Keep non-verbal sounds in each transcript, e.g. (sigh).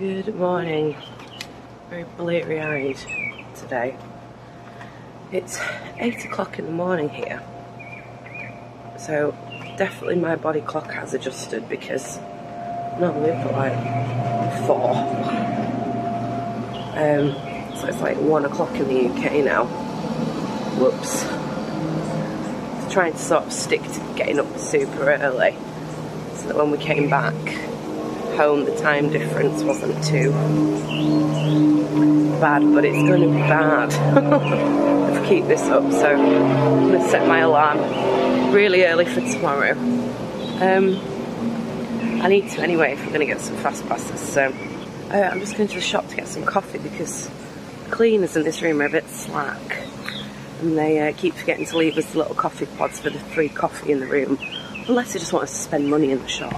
Good morning. Very bleary eyed today. It's 8 o'clock in the morning here. So definitely my body clock has adjusted because at like 4. Um, so it's like 1 o'clock in the UK now. Whoops. Trying to sort of stick to getting up super early so that when we came back home the time difference wasn't too bad, but it's going to be bad (laughs) if I keep this up. So I'm going to set my alarm really early for tomorrow. Um, I need to anyway if I'm going to get some fast passes. So uh, I'm just going to the shop to get some coffee because cleaners in this room are a bit slack. And they uh, keep forgetting to leave us little coffee pods for the free coffee in the room. Unless they just want us to spend money in the shop.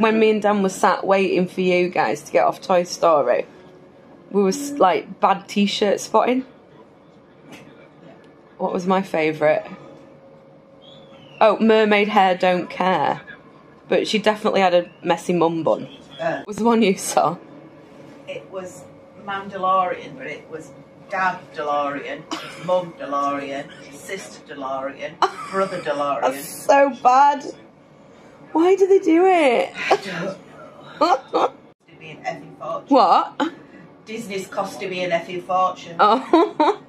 When me and Dan were sat waiting for you guys to get off Toy Story, we was like bad t-shirt spotting. What was my favourite? Oh, mermaid hair don't care. But she definitely had a messy mum bun. Uh, Was the one you saw? it was Mandalorian, but it was Dad DeLorean, Mum DeLorean, Sister DeLorean, Brother DeLorean. (laughs) That's so bad. Why do they do it? To be an effing fortune. what? Disney's cost to be an effing fortune. Oh.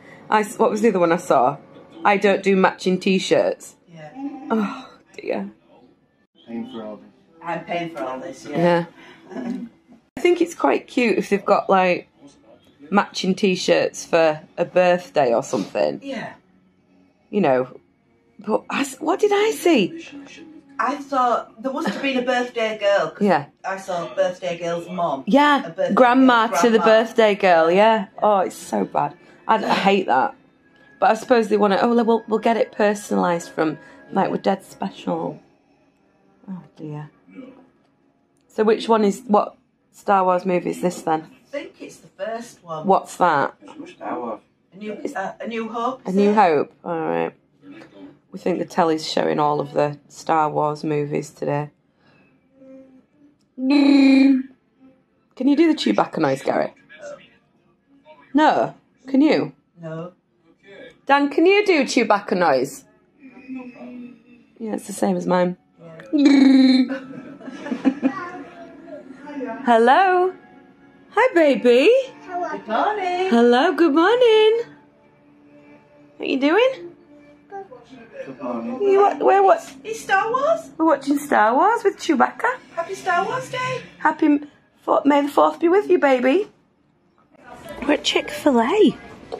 (laughs) I, s- what was the other one I saw? I don't do matching t-shirts. Yeah. Oh dear. Paying for all this. I'm paying for all this, yeah. Yeah. I think it's quite cute if they've got like matching t-shirts for a birthday or something. Yeah. You know. But I s what did I see? I thought there must have been a birthday girl. 'cause Yeah. I saw birthday girl's mom. Yeah, birthday grandma girl's to the birthday girl. Yeah. Oh, it's so bad. I, I hate that. But I suppose they want to. Oh, we'll we'll get it personalised from like we're dead special. Oh dear. So which one is what Star Wars movie is this then? I think it's the first one. What's that? Star Wars. A New, uh, a New Hope. A is New it? Hope. All right. We think the telly's showing all of the Star Wars movies today. Can you do the Chewbacca noise, Gary? No. Can you? No. Dan, can you do Chewbacca noise? Yeah, it's the same as mine. (laughs) Hello. Hi, baby. Good morning. Hello. Good morning. What are you doing? Good morning. You what? We're what? It's Star Wars. We're watching Star Wars with Chewbacca. Happy Star Wars Day. Happy for, May the Fourth be with you, baby. We're at Chick Fil A.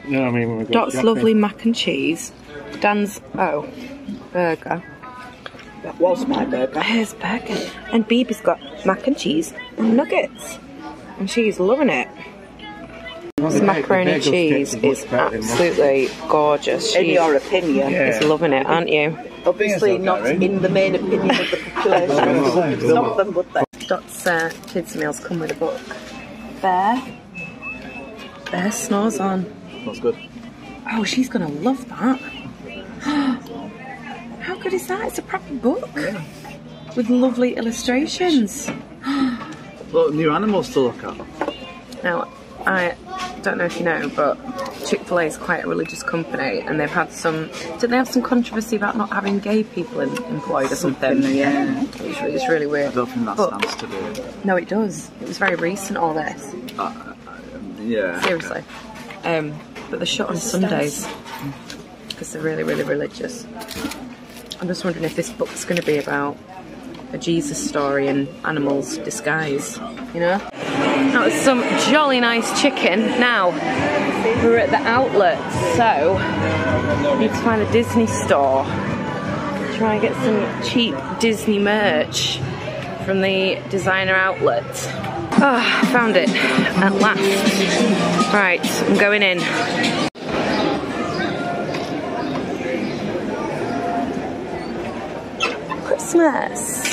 No, I mean when we go Dot's shopping. lovely mac and cheese. Dan's oh burger. That was my burger. Here's burger. And Bibi's got mac and cheese and nuggets. And she's loving it. Macaroni cheese sticks are much is absolutely gorgeous. In your opinion. Yeah. is loving it, aren't you? Obviously not in the main opinion of the population. Some of them would they? Dot's uh, kids' meals come with a book. Bear. Bear snores on. That's good. Oh, she's gonna love that. (gasps) How good is that? It's a proper book with lovely illustrations. (gasps) Look, new animals to look at. Now, I don't know if you know, but Chick Fil A is quite a religious company, and they've had some. Did they have some controversy about not having gay people in, employed or something? yeah. It's, re- it's really I weird. don't think that But- stands to do. No, it does. It was very recent. All this, Yeah. seriously. Um, but they're shut on Sundays because they're really, really religious. I'm just wondering if this book's going to be about a Jesus story in animals' disguise. You know? out some jolly nice chicken. Now, we're at the outlet, so need to find a Disney store. Try and get some cheap Disney merch from the designer outlet. Ah, oh, found it at last. Right, I'm going in. Christmas.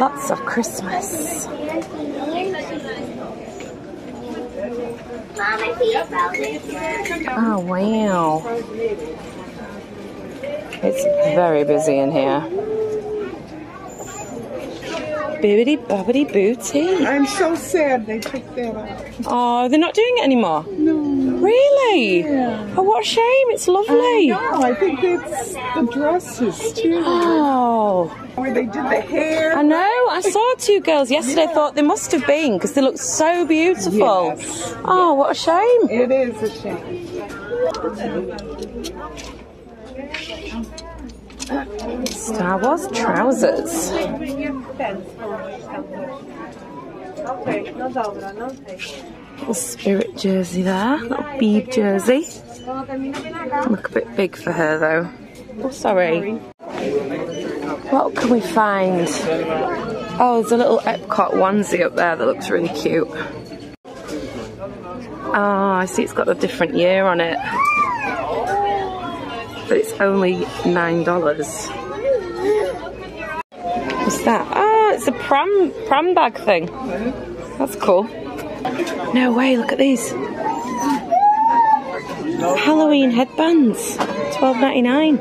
Lots of Christmas. Oh, wow. It's very busy in here. Bibbidi Bobbidi booty. I'm so sad they took that out. Oh, they're not doing it anymore? No. Really? Yeah. Oh, what a shame. It's lovely. No, I think it's the dresses too. Oh. Where they did the hair. I know. I saw two girls yesterday. I thought they must have been because they look so beautiful. Yes. Oh, what a shame. It is a shame. Star Wars trousers. Little spirit jersey there. Little bead jersey. Look a bit big for her though. Oh, sorry. What can we find? Oh, there's a little Epcot onesie up there that looks really cute. Oh, I see it's got a different year on it. But it's only $9. What's that? Oh, it's a pram pram bag thing. That's cool. No way, look at these. Halloween headbands. Twelve ninety nine.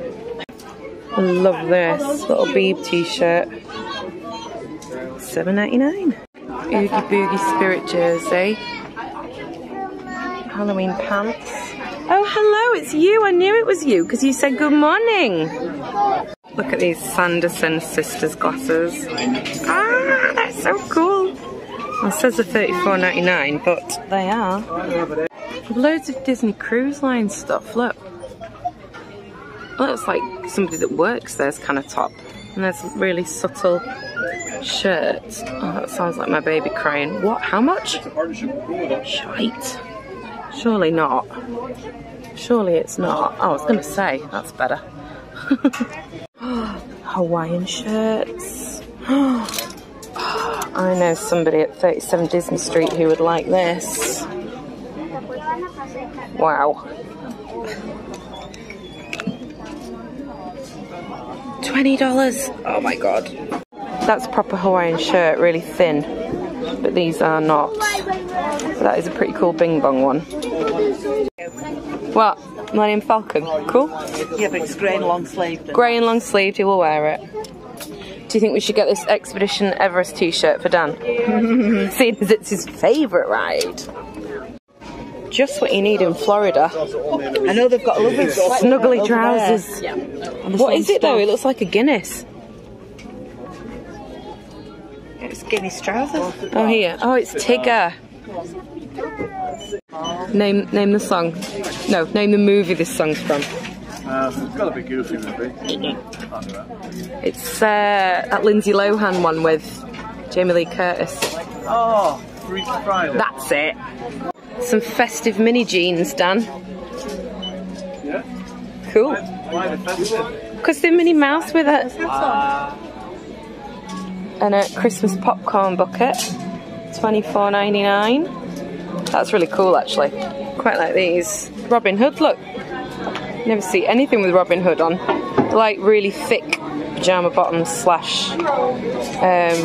I love this little Beeb t-shirt. Seven ninety nine. Oogie Boogie Spirit jersey. Halloween pants. Oh, hello, it's you. I knew it was you because you said good morning. Look at these Sanderson sisters glasses. Ah, that's so cool. Well, it says they're thirty-four ninety-nine, but they are. Loads of Disney Cruise Line stuff. Look. Looks like somebody that works there's kind of top. And there's really subtle shirt. Oh, that sounds like my baby crying. What? How much? Shite. Surely not. Surely it's not. Oh, I was going to say, that's better. (laughs) Hawaiian shirts. (gasps) I know somebody at 37 Disney Street who would like this. Wow. $20. Oh my god. That's proper Hawaiian shirt, really thin. But these are not. But that is a pretty cool Bing Bong one. What? Millennium Falcon. Cool. Yeah, but it's grey and long sleeved. Grey and long sleeved, he will wear it. Do you think we should get this Expedition Everest t-shirt for Dan? (laughs) (laughs) Seeing as it's his favourite ride. Just what you need in Florida. I know they've got a lovely Snuggly trousers. What is it though? It looks like a Guinness. It's Guinness trousers. Oh here. Oh it's Tigger. Name name the song. No, name the movie this song's from. Uh, it's got to be goofy, maybe. Can't do that. It's uh, that Lindsay Lohan one with Jamie Lee Curtis. Oh, Freaky Friday. That's it. Some festive mini jeans, Dan. Yeah. Cool. Because they're Minnie Mouse with a... Uh, And a Christmas popcorn bucket. Twenty four ninety nine. That's really cool actually. Quite like these. Robin Hood, look. Never see anything with Robin Hood on. Like really thick pajama bottoms slash um,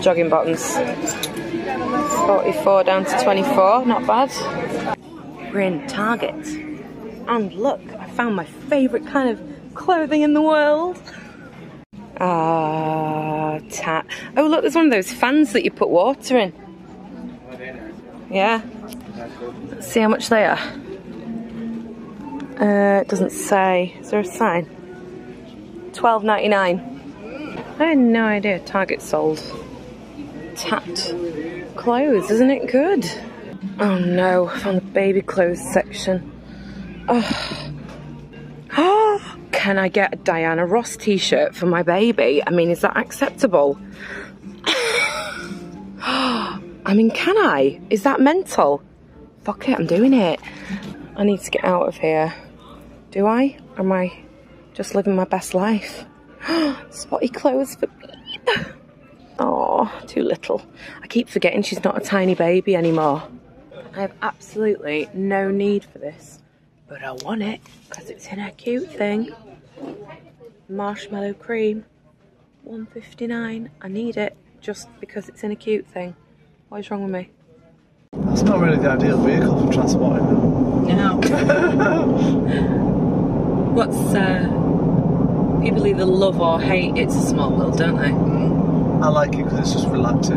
jogging bottoms. 44 down to 24, not bad. We're in Target. And look, I found my favourite kind of clothing in the world. Ah, tat. Oh, look, there's one of those fans that you put water in. Yeah. Let's see how much they are. Uh, it doesn't say. Is there a sign? Twelve ninety nine. I had no idea Target sold tapped clothes. Isn't it good? Oh no! I found the baby clothes section. Oh. Oh, can I get a Diana Ross t-shirt for my baby? I mean, is that acceptable? (gasps) I mean, can I? Is that mental? Fuck it, I'm doing it. I need to get out of here. Do I? Or am I just living my best life? (gasps) Spotty clothes for me. (laughs) Oh, too little. I keep forgetting she's not a tiny baby anymore. I have absolutely no need for this, but I want it because it's in a cute thing. marshmallow cream. 159. I need it just because it's in a cute thing. What is wrong with me? That's not really the ideal vehicle for transporting them. No. (laughs) What's uh people either love or hate It's a Small World, don't they? I like it because it's just relaxing.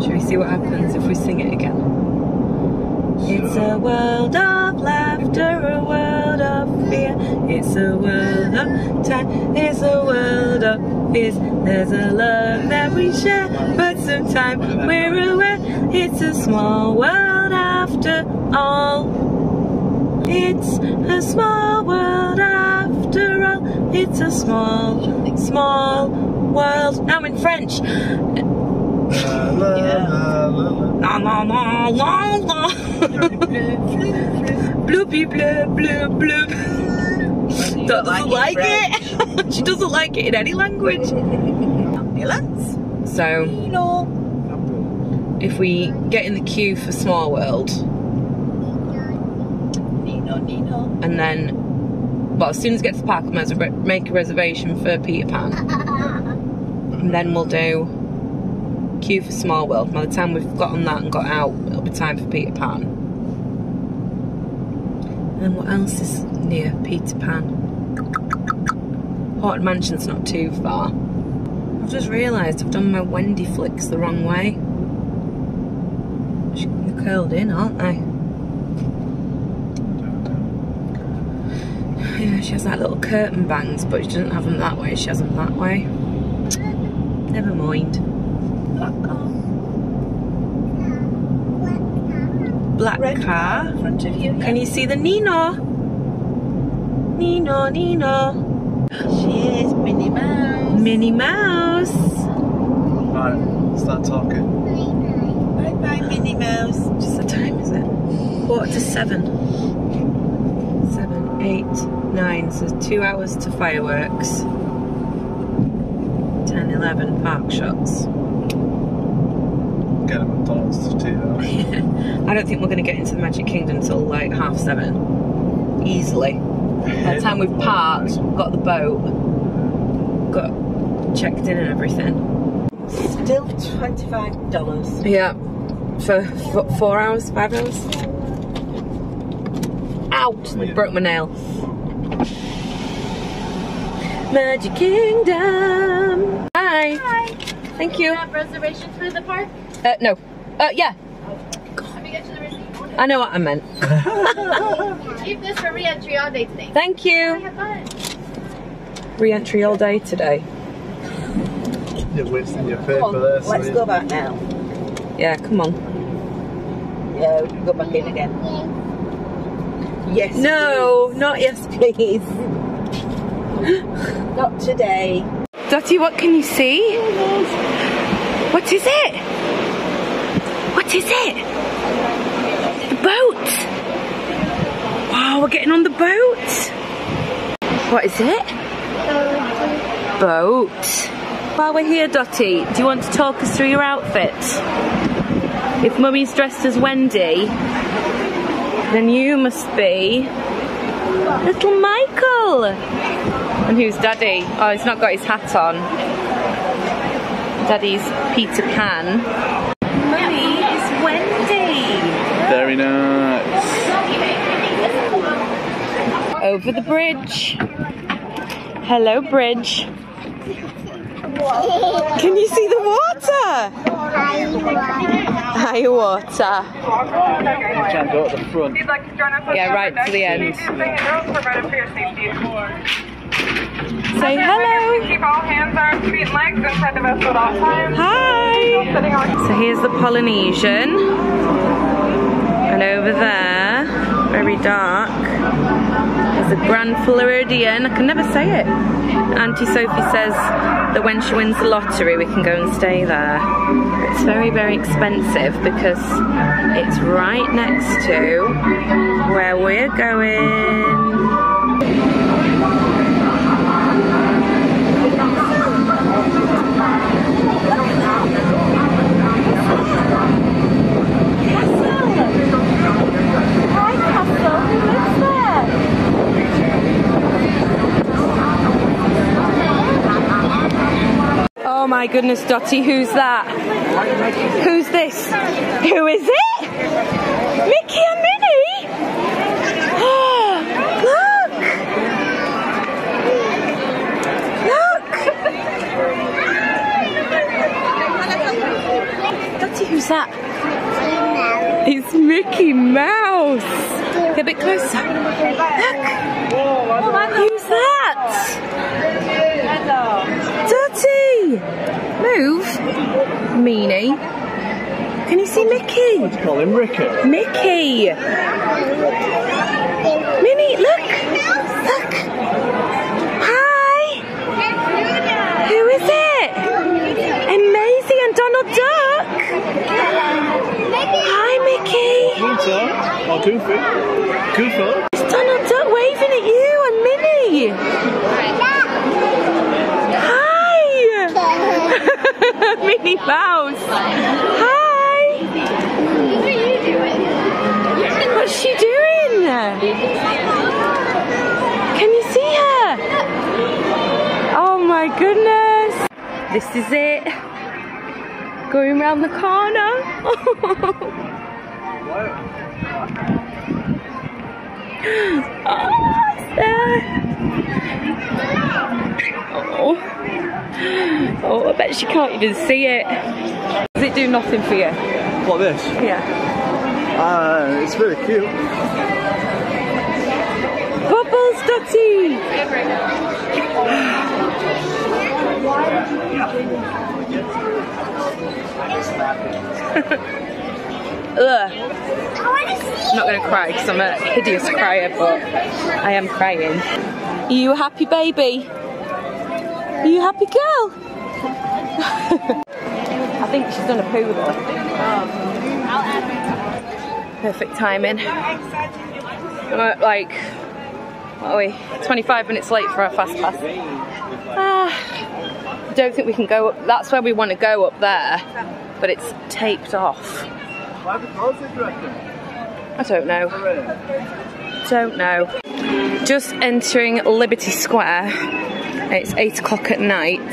Should we see what happens if we sing it again? It's a world of laughter, a world of fear. It's a world of time, it's a world of fears. There's a love that we share, but sometimes we're aware it's a small world after all. It's a small world after all. It's a small, small world. Now in French. La, la, Yeah. la, la, la. La la la la la. Bloopy blue blue blue. Doesn't like it, like French. it. (laughs) she doesn't like it in any language. Ambulance. So No. if we get in the queue for Small World Nino, Nino. and then, well, as soon as we get to the park, I might as well re- make a reservation for Peter Pan. And then we'll do queue for Small World. By the time we've got on that and got out, it'll be time for Peter Pan. And what else is near Peter Pan? Haunted Mansion's not too far. I've just realised I've done my Wendy flicks the wrong way. They're curled in, aren't they? Yeah, she has that little curtain bangs, but she doesn't have them that way. She has them that way. Never mind. Black Red car. in front of you. Can you see the Nino? Nino, Nino. She is Minnie Mouse. Minnie Mouse. Right, start talking. Bye bye, Minnie Mouse. Just the time is it? Quarter to seven. Seven, eight, nine. So two hours to fireworks. 10, 11 park shots. Get a McDonald's to tea though. (laughs) I don't think we're going to get into the Magic Kingdom until like half seven. Easily. By the time we've parked, got the boat, got checked in and everything. Still twenty-five dollars. Yeah. For, for four hours, five hours? Out! Yeah. Broke my nail. Magic Kingdom! Hi! Hi. Thank you. have reservations for the park? Uh, no. Uh, yeah, Let me get the receipt. I know what I meant. (laughs) Keep this for re-entry all day today. Thank you. Have fun. Re entry all day today. You're wasting your paper there. Let's so go back now. Yeah, come on. Yeah, we can go back in again. Yes. No, not yes, please. please. (gasps) Not today. Dottie, what can you see? What is it? What is it? The boat. Wow, we're getting on the boat. What is it? Boat. While we're here, Dotty, do you want to talk us through your outfit? If Mummy's dressed as Wendy, then you must be little Michael. And who's Daddy? Oh, he's not got his hat on. Daddy's Peter Pan. Mummy is Wendy. Very nice. Over the bridge. Hello, bridge. Can you see the water? High water. Try and go at the front. Yeah, right to the end. Say hello. Keep all hands, arms, feet, legs inside the vessel at all times. Hi. So here's the Polynesian. And over there, very dark, is the Grand Floridian. I can never say it. Auntie Sophie says that when she wins the lottery, we can go and stay there. It's very, very expensive because it's right next to where we're going. My goodness, Dottie, who's that? Who's this? Who is it? Mickey and Minnie? (gasps) Look! Look! Dottie, who's that? It's Mickey Mouse. Get a bit closer. Look. Who's that? Meanie. Can you see Mickey? Call him Ricky. Mickey! Minnie, look! Look! Hi! Who is it? And Amazing and Donald Duck! Hi, Mickey! Winter. Or oh, Goofy. Goofy. It's Donald Duck waving at you and Minnie! Hi! (laughs) Minnie Mouse! Hi! What are you doing? What's she doing? Can you see her? Oh my goodness! This is it. Going round the corner. (laughs) oh. Oh. oh, I bet she can't even see it. Does it do nothing for you? What this? Yeah. Ah, it's really cute. Bubbles! (laughs) Ugh. I'm not going to cry because I'm a hideous crier, but I am crying. Are you a happy baby? Are you a happy girl? (laughs) I think she's done a poo though. Perfect timing. We're like, what are we? 25 minutes late for our fast pass. Ah, I don't think we can go up. That's where we want to go up there, but it's taped off. Why have we closed it, do you reckon? I don't know. Don't know. Just entering Liberty Square. It's eight o'clock at night.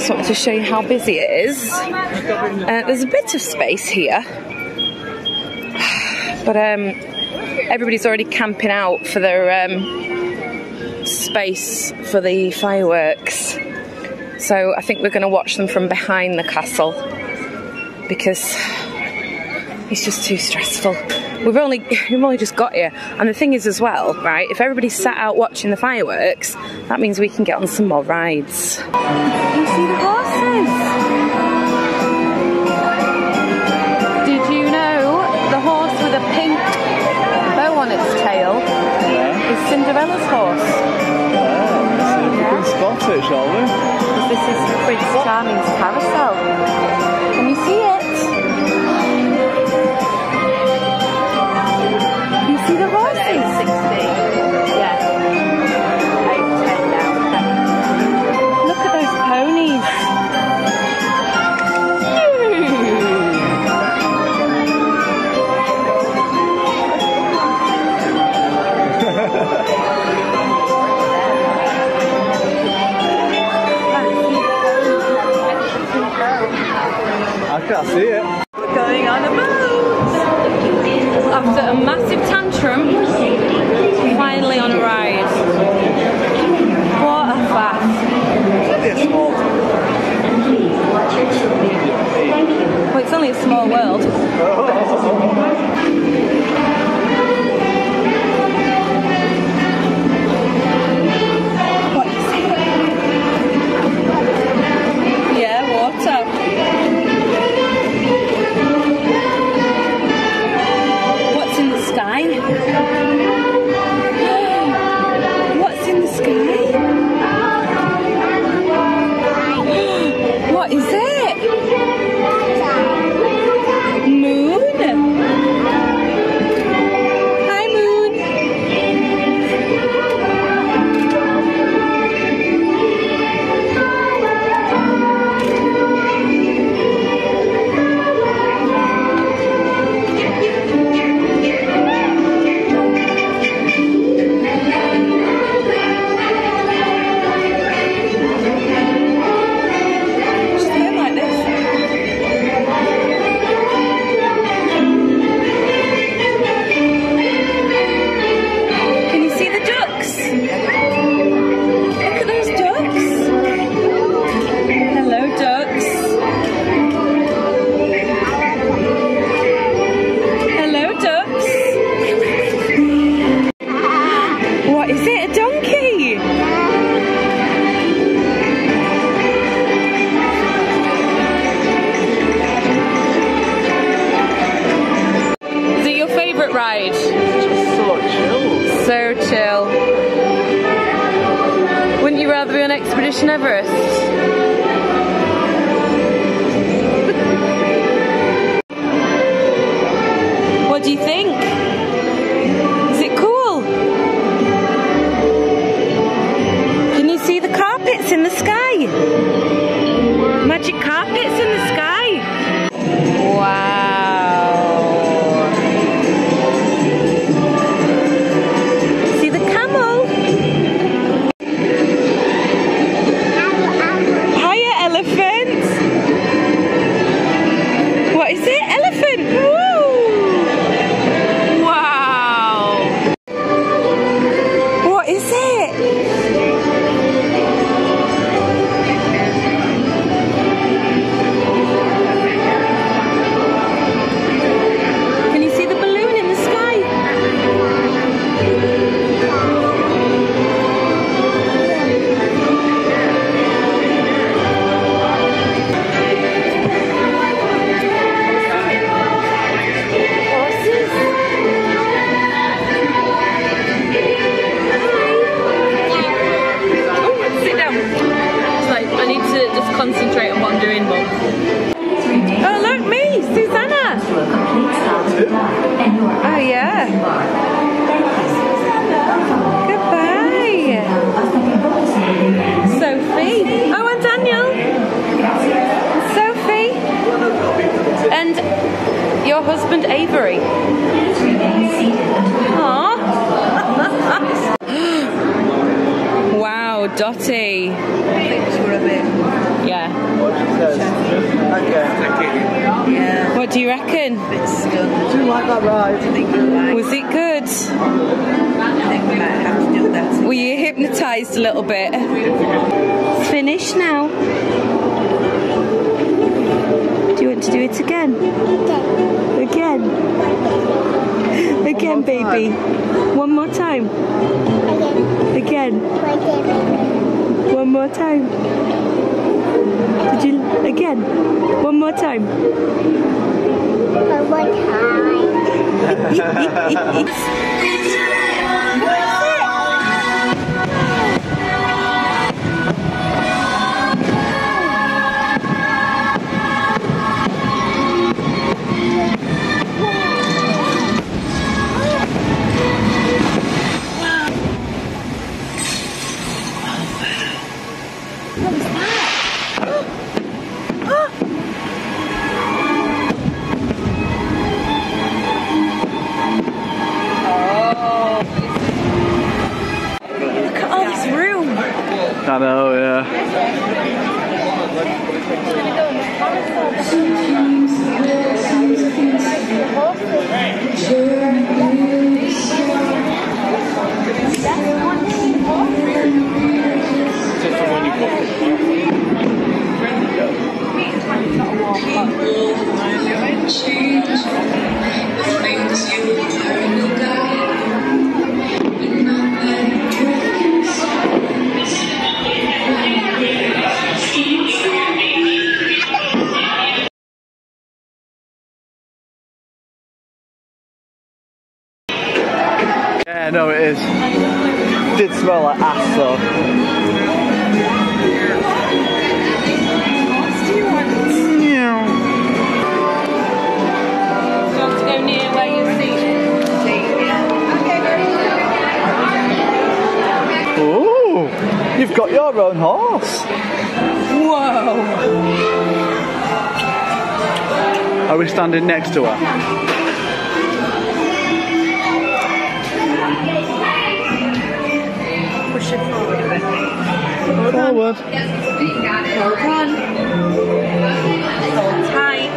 Just to show you how busy it is. Uh, there's a bit of space here, (sighs) but um, everybody's already camping out for their um, space for the fireworks. So I think we're going to watch them from behind the castle because (sighs) it's just too stressful. We've only (laughs) we've only just got here, and the thing is as well, right? If everybody's sat out watching the fireworks, that means we can get on some more rides. You see the horses? Did you know the horse with a pink bow on its tail is Cinderella's horse? Let's see if we can spot it, shall we? This is Prince Charming's carousel. I can't see it. We're going on a boat. After a massive tantrum, finally on a ride. What a faff. Only a small Well, it's only a small world. Oh. now? Do you want to do it again? Again. Again. Baby. One more time. Again. One more time. Did you again? One more time. One more time. (laughs) standing next to her. Push it forward a. Hold forward. Hold on. Hold tight.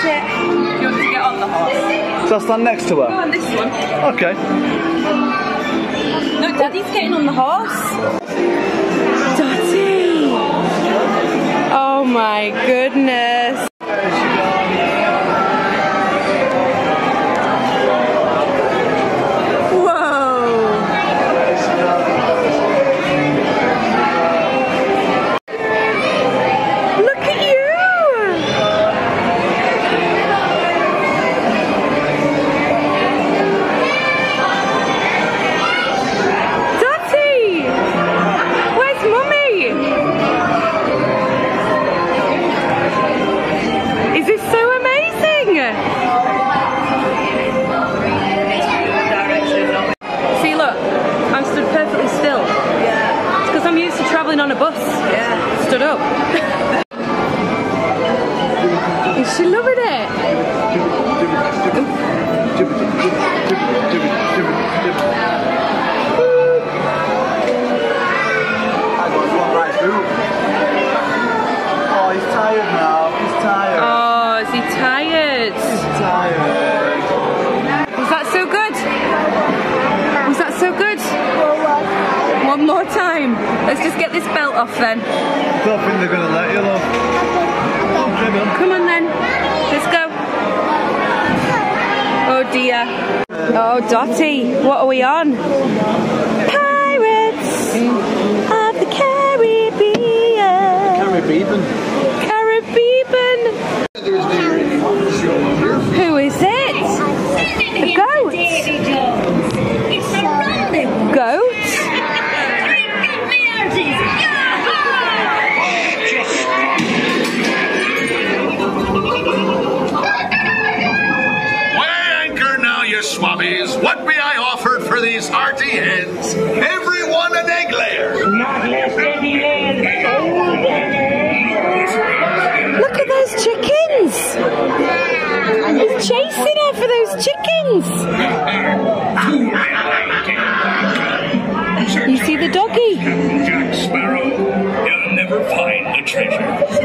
Sit. You want to get on the horse? So I stand next to her? Go on this one. Okay. Look, no, Daddy's getting on the horse. Daddy! Oh my goodness. Bus.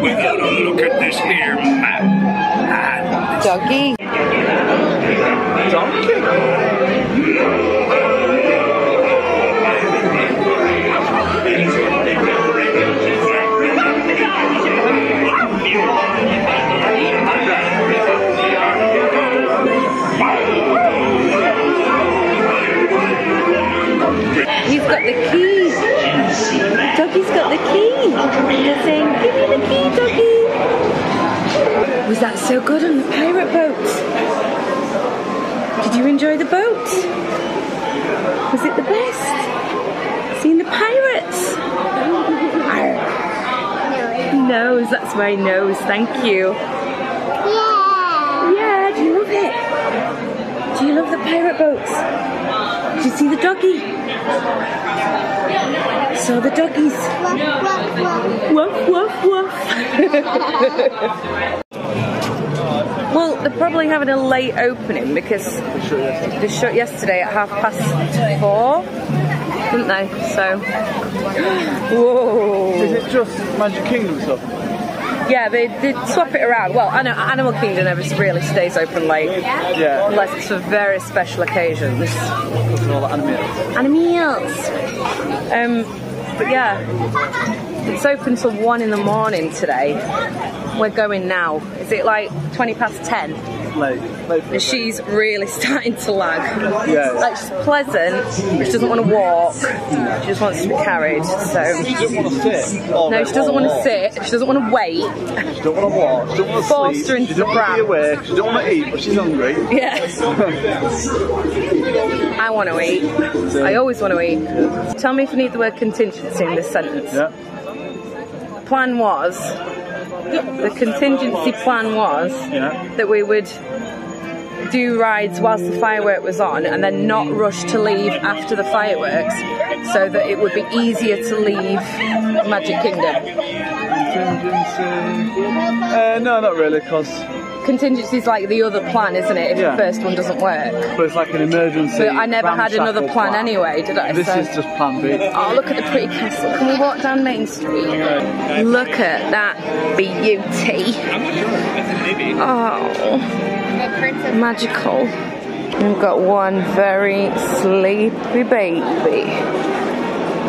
Without a look at this here map. Doggy. Donkey. Enjoy the boat? Was it the best? Seeing the pirates? Nose, that's my nose, thank you. Yeah, Yeah, do you love it? Do you love the pirate boats? Did you see the doggy? Saw the doggies. Woof, woof, woof. (laughs) well, they're probably having a late opening because they shut yesterday at half past four, didn't they? So, (gasps) whoa. Is it just Magic Kingdom stuff? Yeah, they did swap it around. Well, I know Animal Kingdom never really stays open late Yeah. unless it's for very special occasions. All the animals. Animals. Um, but yeah, it's open till one in the morning today. We're going now. Is it like 20 past 10? Late. Late she's really (laughs) starting to lag. Yeah. Like she's pleasant, but she doesn't want to walk. She just wants to be carried. So She doesn't want to sit. Oh, all no, she doesn't want to sit. She doesn't want to wait. She doesn't want to walk. She don't want to Forced sleep. her into she doesn't want to be awake. She don't want to eat, but she's hungry. (laughs) Yeah. I want to eat. I always want to eat. Tell me if you need the word contingency in this sentence. Yeah. plan was, the contingency plan was Yeah. that we would do rides whilst the firework was on and then not rush to leave after the fireworks so that it would be easier to leave Magic Kingdom. Contingency. Uh, no, not really, because Contingency is like the other plan, isn't it, if Yeah. the first one doesn't work? but it's like an emergency. But I never had another ramshackle plan anyway, did I? This So- is just plan B. Oh, look at the pretty castle. Can we walk down Main Street? Look at that beauty. Oh, magical. We've got one very sleepy baby.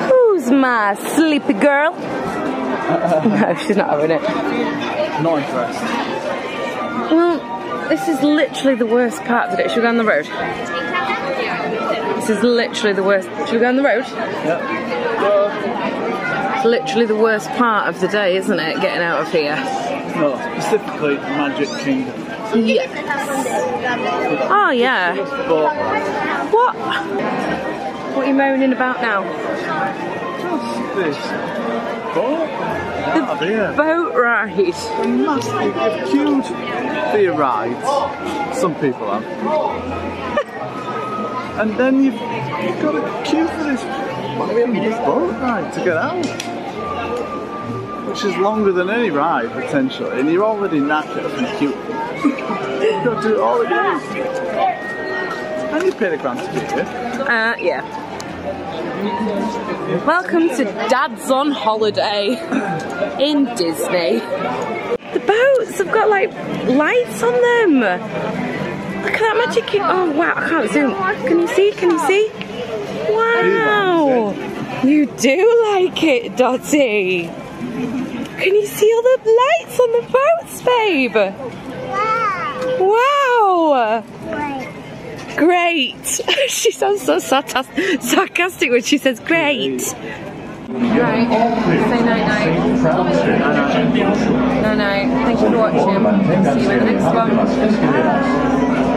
Who's my sleepy girl? (laughs) no, she's not having it. Not impressed. Well, this is literally the worst part of the day. Should we go on the road? This is literally the worst. Should we go on the road? Yeah. It's literally the worst part of the day, isn't it? Getting out of here. No, specifically Magic Kingdom. Yes. Oh yeah. What? What are you moaning about now? just this boat of here. Boat ride. Massive. You've queued for your rides. Some people have. (laughs) and then you've, you've got to queue for this, boat ride to get out. which is longer than any ride potentially, and you're already knackered from queuing. (laughs) You've got to do it all again. And you paid a grand to be here. Uh, yeah. Welcome to Dad's on Holiday in Disney. The boats have got like lights on them. Look at that magic. Oh wow, I can't zoom. Can you see? Can you see? Wow. You do like it, Dottie. Can you see all the lights on the boats, babe? Wow. Wow. Great. (laughs) she sounds so sarcastic when she says great. Right. Say night night. No, no. Thank you for watching. See you in the next one.